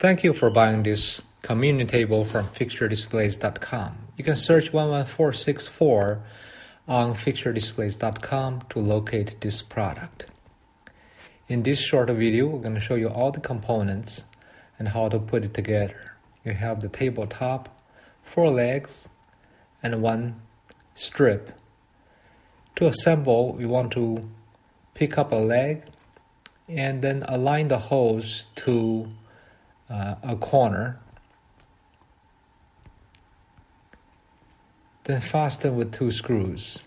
Thank you for buying this communion table from fixturedisplays.com. You can search 11464 on fixturedisplays.com to locate this product. In this short video, we're going to show you all the components and how to put it together. You have the tabletop, four legs, and one strip. To assemble, we want to pick up a leg and then align the holes to uh, a corner. Then fasten with two screws.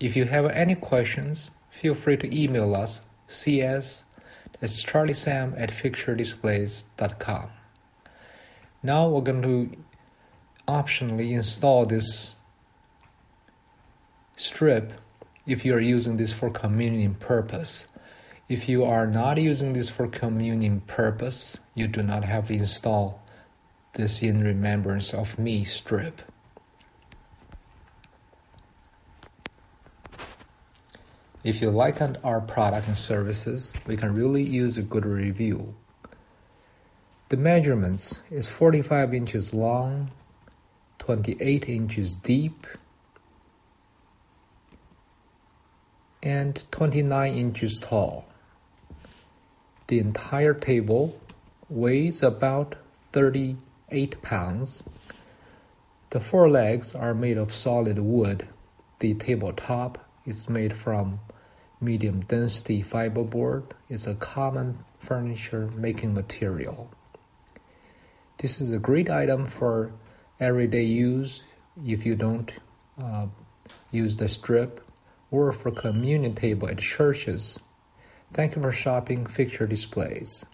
If you have any questions, feel free to email us cs that's charlie sam at fixturedisplays.com. Now we're going to optionally install this strip if you are using this for communion purpose. If you are not using this for communion purpose, you do not have to install this in remembrance of me strip. If you like our product and services, we can really use a good review. The measurements is 45 inches long, 28 inches deep, and 29 inches tall. The entire table weighs about 38 pounds. The four legs are made of solid wood. The tabletop is made from medium density fiberboard. It's a common furniture making material. This is a great item for everyday use if you don't uh, use the strip or for communion table at churches. Thank you for shopping Fixture Displays.